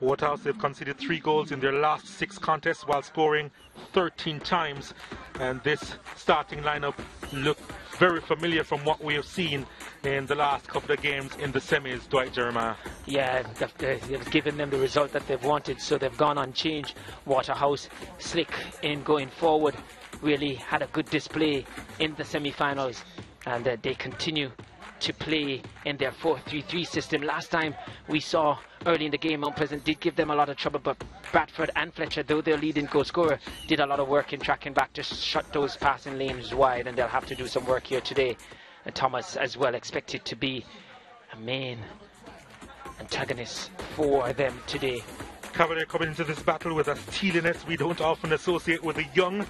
Waterhouse, they've conceded three goals in their last six contests while scoring 13 times. And this starting lineup looked very familiar from what we have seen in the last couple of games in the semis, Dwight Jeremiah. Yeah, they've given them the result that they've wanted, so they've gone on change. Waterhouse slick in going forward, really had a good display in the semi-finals, and uh, they continue to play in their 4-3-3 system. Last time we saw early in the game, Mount Pleasant did give them a lot of trouble, but Bradford and Fletcher, though their leading goal scorer, did a lot of work in tracking back to shut those passing lanes wide, and they'll have to do some work here today. And Thomas as well expected to be a main antagonist for them today. Cavalier coming into this battle with a steeliness we don't often associate with the young.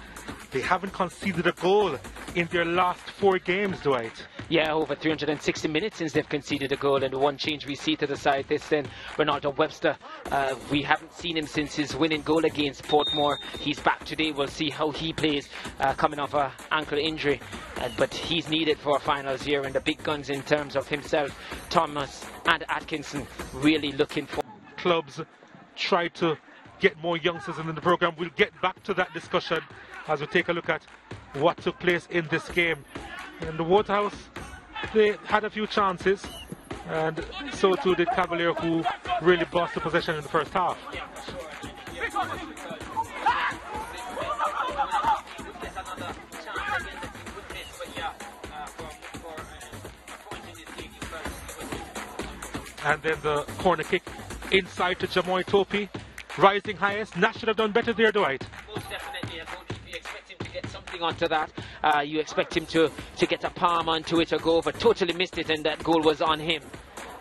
They haven't conceded a goal in their last four games, Dwight. Yeah, over 360 minutes since they've conceded a goal, and the one change we see to the side this then, Ronaldo Webster. Uh, we haven't seen him since his winning goal against Portmore. He's back today. We'll see how he plays, uh, coming off a ankle injury, uh, but he's needed for finals here. And the big guns in terms of himself, Thomas and Atkinson, really looking for clubs try to get more youngsters in the program. We'll get back to that discussion as we take a look at what took place in this game. And the Waterhouse they had a few chances, and so too did Cavalier, who really bossed the possession in the first half. And then the corner kick inside to Jamoy Topey, rising highest. Nash should have done better there, Dwight. Most definitely, and you expect him to get something onto that. Uh, you expect him to, to get a palm onto it or go over. Totally missed it, and that goal was on him.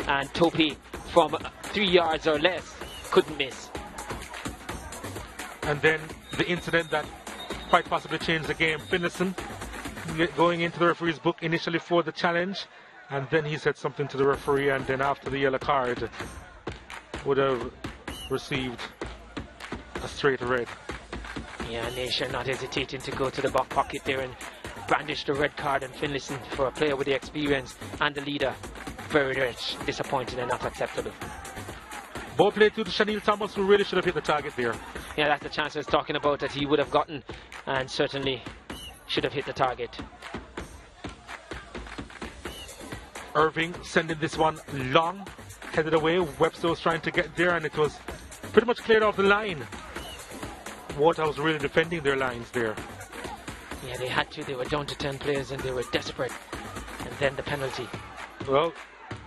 And Topey, from three yards or less, couldn't miss. And then the incident that quite possibly changed the game. Finlayson going into the referee's book initially for the challenge, and then he said something to the referee, and then after the yellow card, would have received a straight red. Yeah, Nation not hesitating to go to the back pocket there and brandish the red card and Finlayson for a player with the experience and the leader. Very, very disappointing and not acceptable. Ball played to Chanel Thomas, who really should have hit the target there. Yeah, that's the chance I was talking about that he would have gotten and certainly should have hit the target. Irving sending this one long, headed away. Webster was trying to get there, and it was pretty much cleared off the line. Waterhouse really defending their lines there. Yeah, they had to. They were down to 10 players and they were desperate. And then the penalty. Well,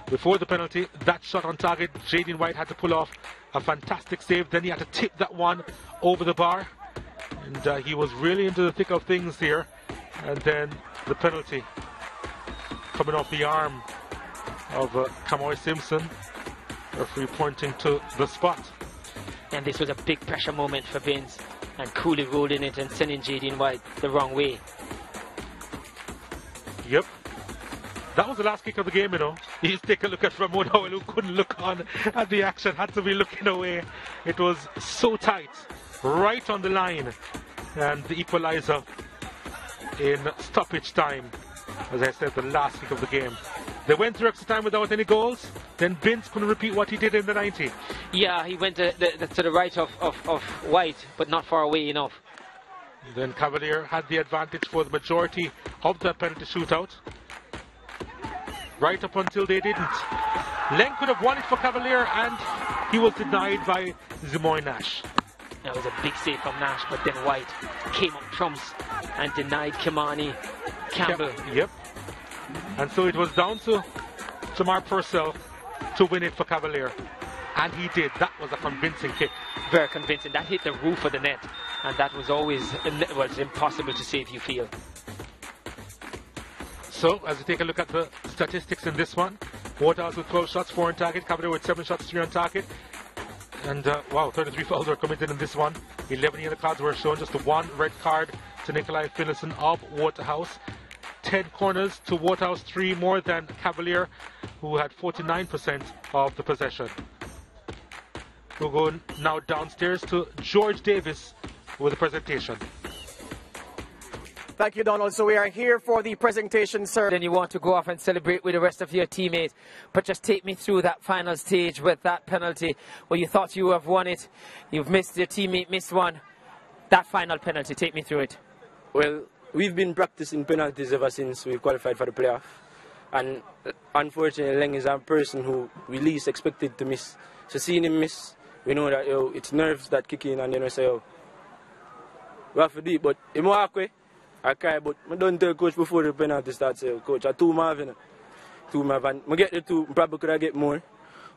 before the penalty, that shot on target, Jaden White had to pull off a fantastic save. Then he had to tip that one over the bar. And uh, he was really into the thick of things here. And then the penalty coming off the arm of uh, Kamoy Simpson. Referee pointing to the spot. And this was a big pressure moment for Vince and coolly rolling it and sending Jaden White the wrong way. Yep. That was the last kick of the game, you know. You take a look at Ramon Howell, who couldn't look on at the action, had to be looking away. It was so tight, right on the line. And the equalizer in stoppage time. As I said, the last kick of the game. They went through extra time without any goals. Then Vince couldn't repeat what he did in the 90. Yeah, he went to the, to the right of, of, of White, but not far away enough. Then Cavalier had the advantage for the majority of the penalty shootout. Right up until they didn't. Len could have won it for Cavalier and he was denied by Zimoy Nash. That was a big save from Nash, but then White came up trumps and denied Kimani Campbell. Yep. And so it was down to Jamar Purcell to win it for Cavalier. And he did. That was a convincing kick. Very convincing. That hit the roof of the net. And that was always was impossible to save, you feel. So, as we take a look at the statistics in this one, Waterhouse with 12 shots, 4 on target, Cavalier with 7 shots, 3 on target. And uh, wow, 33 fouls were committed in this one. 11 yellow cards were shown, just one red card to Nicholy Finlayson of Waterhouse. 10 corners to Waterhouse, 3 more than Cavalier, who had 49% of the possession. We'll go now downstairs to George Davis with the presentation. Thank you, Donald. So we are here for the presentation, sir. Then you want to go off and celebrate with the rest of your teammates. But just take me through that final stage with that penalty where you thought you have won it. You've missed your teammate, missed one. That final penalty, take me through it. Well, we've been practicing penalties ever since we qualified for the playoff. And uh, unfortunately, Leng is a person who we least expected to miss. So seeing him miss, we know that yo, it's nerves that kick in and you know say, yo, we have to do it. But in walk I cry, but I don't tell coach before the penalty starts. Say, coach, I two Marvin. Two Marvin. I get the two, probably could I get more.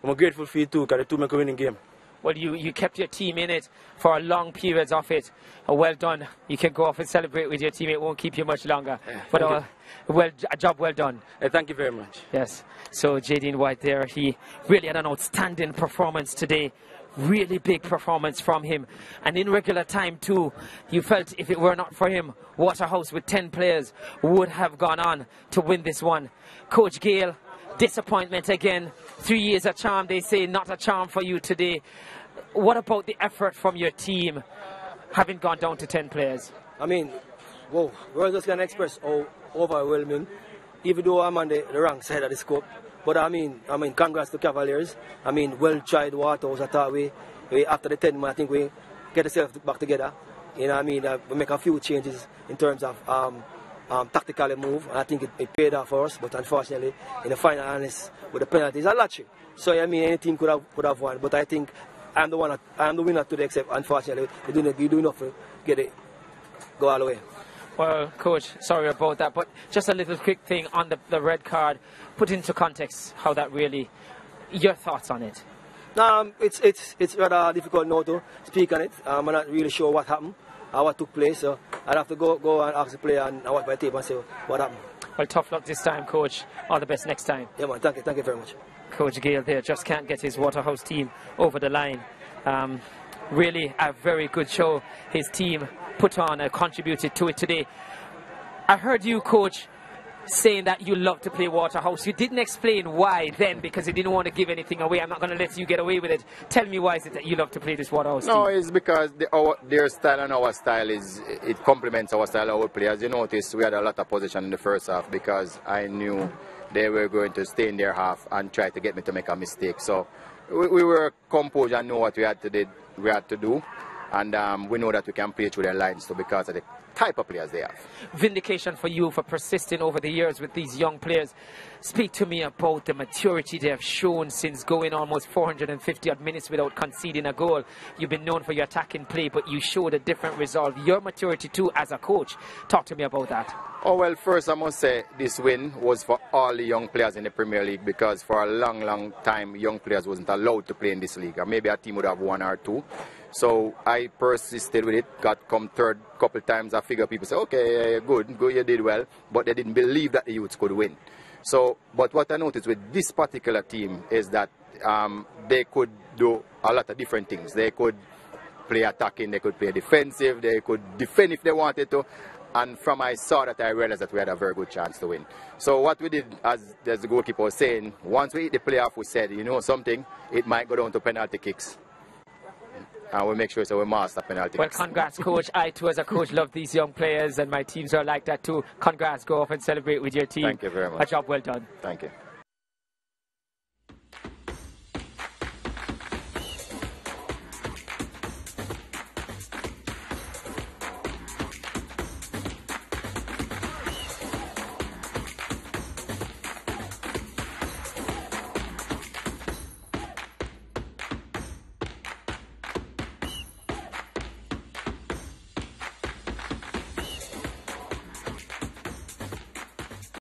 I'm grateful for you too, because the two make a winning game. Well, you, you kept your team in it for a long periods of it. Uh, well done. You can go off and celebrate with your team. It won't keep you much longer. Yeah, but uh, well, a job well done. Uh, thank you very much. Yes. So Jaden White there, he really had an outstanding performance today really big performance from him. And in regular time, too, you felt if it were not for him, Waterhouse with 10 players would have gone on to win this one. Coach Gayle, disappointment again. Three years a charm, they say, not a charm for you today. What about the effort from your team having gone down to 10 players? I mean, whoa, we're just going to express how overwhelming, even though I'm on the, the wrong side of the scope. But I mean, I mean, congrats to Cavaliers. I mean, well tried Waterhouse. I thought we, we after the 10 man, I think we get ourselves back together. You know I mean? Uh, we make a few changes in terms of um, um, tactically move. I think it, it, paid off for us. But unfortunately, in the final, honest, with the penalties, I lottery. So I mean, any team could have could have won. But I think I'm the one. I'm the winner today. Except unfortunately, you do, you do enough to get it go all the way. Well, coach, sorry about that, but just a little quick thing on the, the red card. Put into context how that really, your thoughts on it. Um, it's it's it's rather difficult now to speak on it. Um, I'm not really sure what happened, uh, what took place. So I'd have to go go and ask the player and watch my tape and say what happened. Well, tough luck this time, coach. All the best next time. Yeah, man. Thank you. Thank you very much. Coach Gayle there just can't get his Waterhouse team over the line. Um, really a very good show his team put on and contributed to it today. I heard you, coach, saying that you love to play Waterhouse. You didn't explain why then because you didn't want to give anything away. I'm not going to let you get away with it. Tell me why is it that you love to play this Waterhouse No, team? it's because the, our, their style and our style is it complements our style, our players. You notice we had a lot of possession in the first half because I knew they were going to stay in their half and try to get me to make a mistake. So we, we were composed and know what we had to did, we had to do, and um, we know that we can play through their lines too because of the type of players they have. Vindication for you for persisting over the years with these young players. Speak to me about the maturity they have shown since going almost 450 odd minutes without conceding a goal. You've been known for your attacking play, but you showed a different resolve. Your maturity too as a coach. Talk to me about that. Oh, well, first I must say this win was for all the young players in the Premier League because for a long, long time, young players wasn't allowed to play in this league. maybe a team would have one or two. So I persisted with it, got come third couple times. I figure people say, okay, good, good, you did well, but they didn't believe that the youths could win. So, but what I noticed with this particular team is that um, they could do a lot of different things. They could play attacking, they could play defensive, they could defend if they wanted to. And from I saw that, I realized that we had a very good chance to win. So what we did, as, as the goalkeeper was saying, once we hit the playoff, we said, you know something, it might go down to penalty kicks and we make sure so we master penalty. Well, congrats, coach. I too, as a coach, love these young players, and my teams are like that too. Congrats. Go off and celebrate with your team. Thank you very much. A job well done. Thank you.